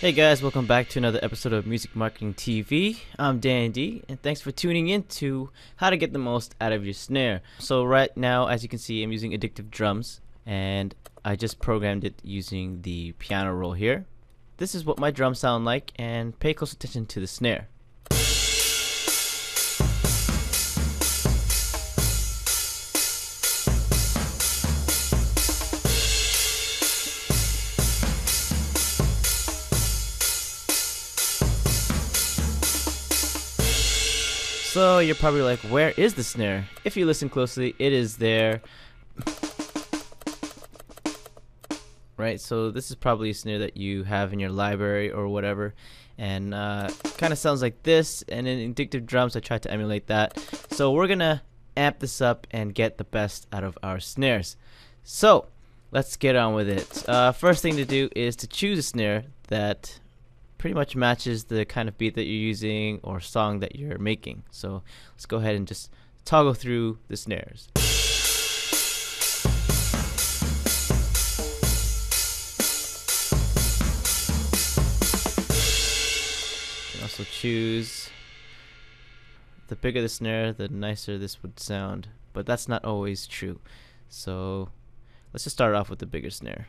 Hey guys, welcome back to another episode of Music Marketing TV. I'm Dan D, and thanks for tuning in to how to get the most out of your snare. So right now, as you can see, I'm using Addictive Drums, and I just programmed it using the piano roll here. This is what my drums sound like, and pay close attention to the snare. So you're probably like, where is the snare? If you listen closely, it is there. Right, so this is probably a snare that you have in your library or whatever, and uh, kind of sounds like this. And in Addictive Drums, I tried to emulate that. So we're gonna amp this up and get the best out of our snares. So let's get on with it. Uh, first thing to do is to choose a snare that pretty much matches the kind of beat that you're using or song that you're making. So let's go ahead and just toggle through the snares. You can also choose the bigger the snare, the nicer this would sound, but that's not always true. So let's just start off with the bigger snare.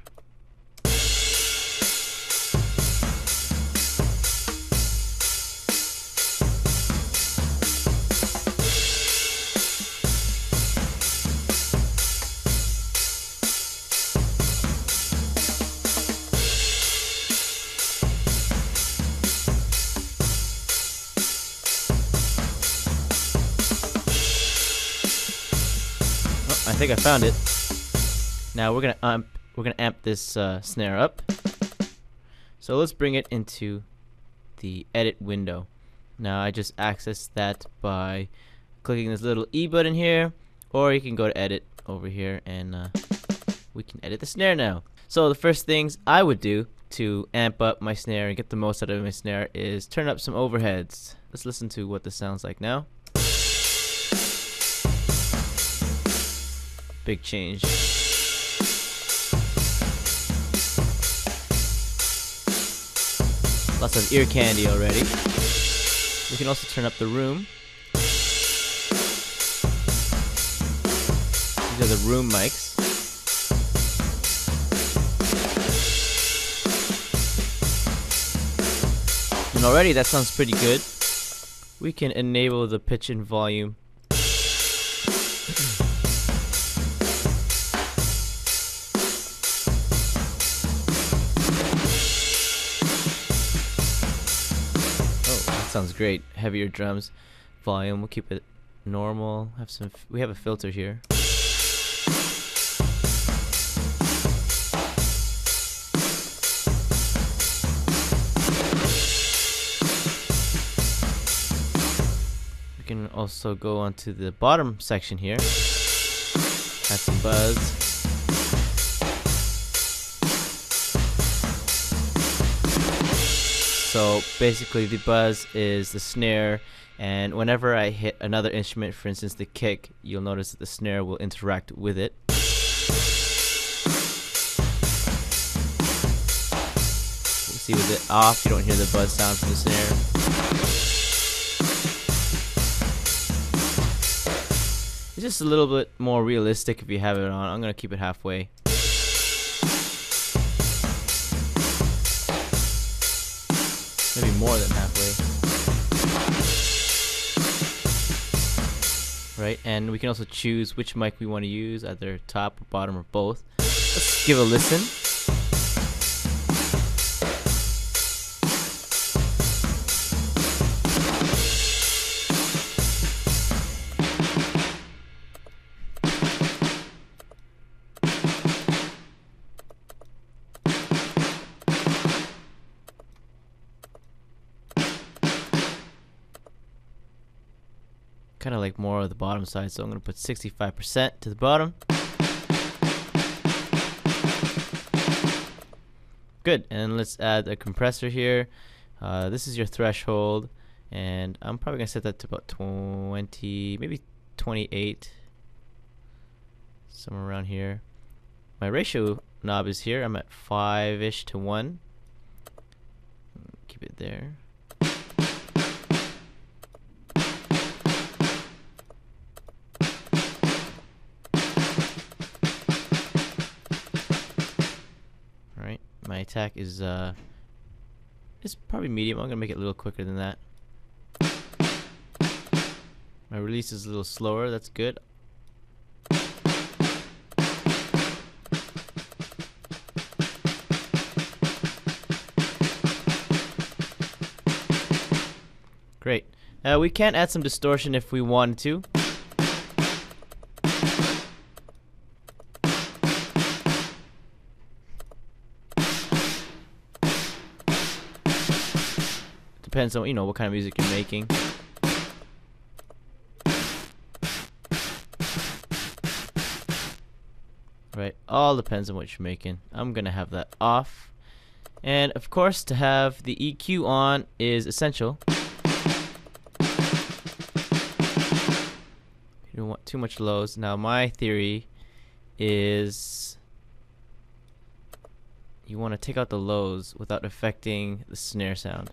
Think I found it. Now we're gonna amp we're gonna amp this uh, snare up. So let's bring it into the edit window. Now I just access that by clicking this little E button here, or you can go to edit over here and uh, we can edit the snare now. So the first things I would do to amp up my snare and get the most out of my snare is turn up some overheads. Let's listen to what this sounds like now. Big change. Lots of ear candy already. We can also turn up the room. These are the room mics. And already that sounds pretty good. We can enable the pitch and volume. sounds great. Heavier drums, volume. We'll keep it normal. Have some. We have a filter here. We can also go onto the bottom section here. Add some buzz. So basically, the buzz is the snare, and whenever I hit another instrument, for instance the kick, you'll notice that the snare will interact with it. You see, with it off, you don't hear the buzz sound from the snare. It's just a little bit more realistic if you have it on. I'm gonna keep it halfway. More than halfway. Right, and we can also choose which mic we want to use, either top, or bottom, or both. Let's give a listen. Kind of like more of the bottom side so I'm gonna put 65% to the bottom. Good and let's add a compressor here. Uh, this is your threshold and I'm probably gonna set that to about 20 maybe 28 somewhere around here. My ratio knob is here. I'm at 5 ish to 1 keep it there. My attack is uh it's probably medium. I'm gonna make it a little quicker than that. My release is a little slower, that's good. Great. Uh, we can add some distortion if we wanted to. Depends on you know what kind of music you're making. Right, all depends on what you're making. I'm gonna have that off. And of course, to have the EQ on is essential. You don't want too much lows. Now, my theory is you want to take out the lows without affecting the snare sound.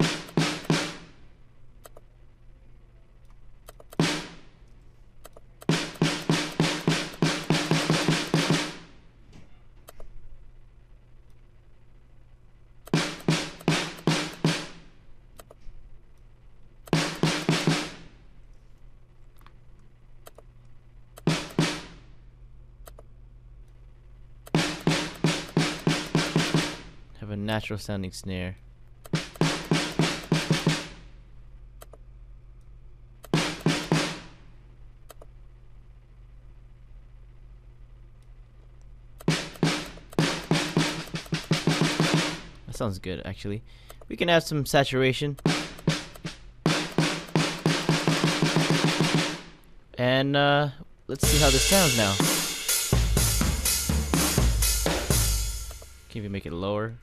Natural sounding snare. That sounds good, actually. We can add some saturation. And uh, let's see how this sounds now. Can even make it lower.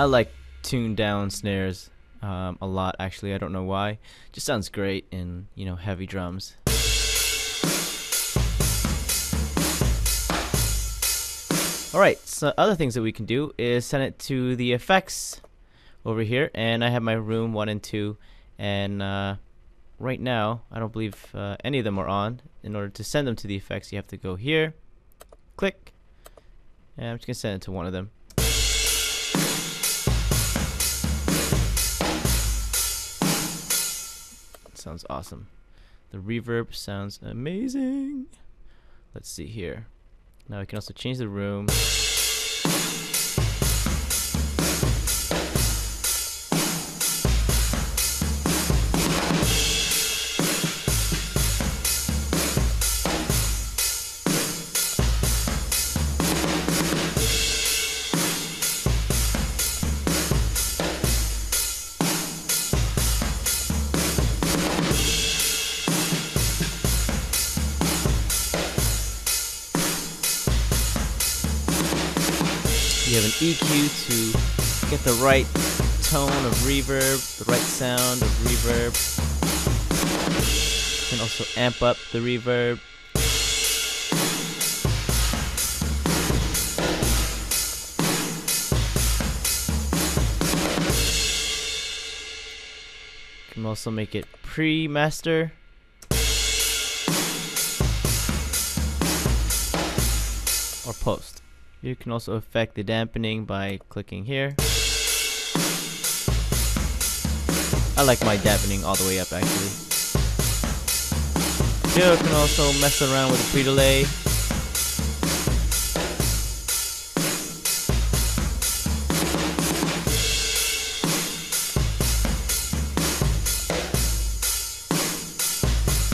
I like tuned down snares um, a lot actually. I don't know why. Just sounds great in you know heavy drums. Alright, so other things that we can do is send it to the effects over here, and I have my room 1 and 2, and uh, right now, I don't believe uh, any of them are on. In order to send them to the effects, you have to go here, click, and I'm just going to send it to one of them. Sounds awesome. The reverb sounds amazing. Let's see here. Now we can also change the room. You have an EQ to get the right tone of reverb, the right sound of reverb. You can also amp up the reverb. You can also make it pre-master. Or post. You can also affect the dampening by clicking here. I like my dampening all the way up actually. You can also mess around with the pre-delay.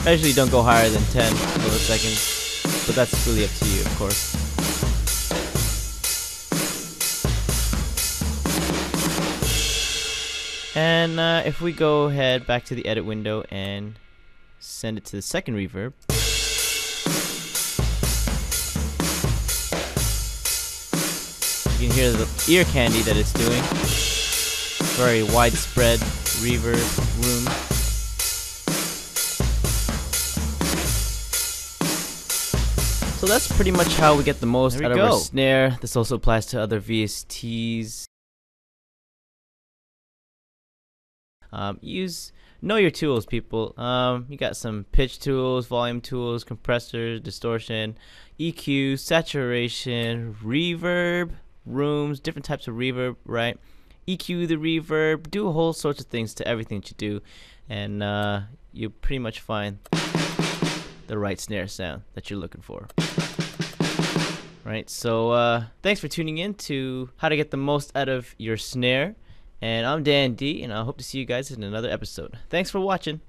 I usually don't go higher than 10 milliseconds, but that's really up to you, of course. And uh, if we go ahead back to the edit window and send it to the second reverb. You can hear the ear candy that it's doing. Very widespread reverb room. So that's pretty much how we get the most out of our snare. This also applies to other VSTs. Um, use know your tools, people. Um, you got some pitch tools, volume tools, compressors, distortion, EQ, saturation, reverb, rooms, different types of reverb, right? EQ the reverb, do whole sorts of things to everything that you do, and uh, you pretty much find the right snare sound that you're looking for. Right, so uh, thanks for tuning in to how to get the most out of your snare. And I'm Dan D, and I hope to see you guys in another episode. Thanks for watching.